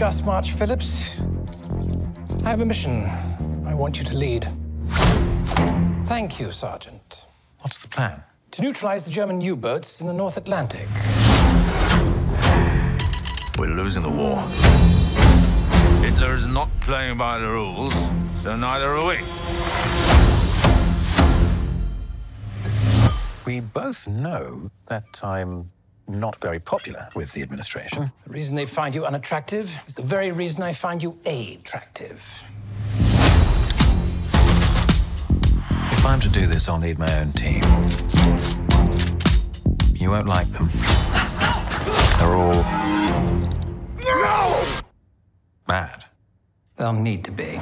Gus March Phillipps. I have a mission I want you to lead. Thank you, Sergeant. What's the plan? To neutralize the German U boats in the North Atlantic. We're losing the war. Hitler is not playing by the rules, so neither are we. We both know that I'm not very popular with the administration. Hmm. The reason they find you unattractive is the very reason I find you attractive. If I'm to do this, I'll need my own team. You won't like them. They're all. No! mad. They'll need to be.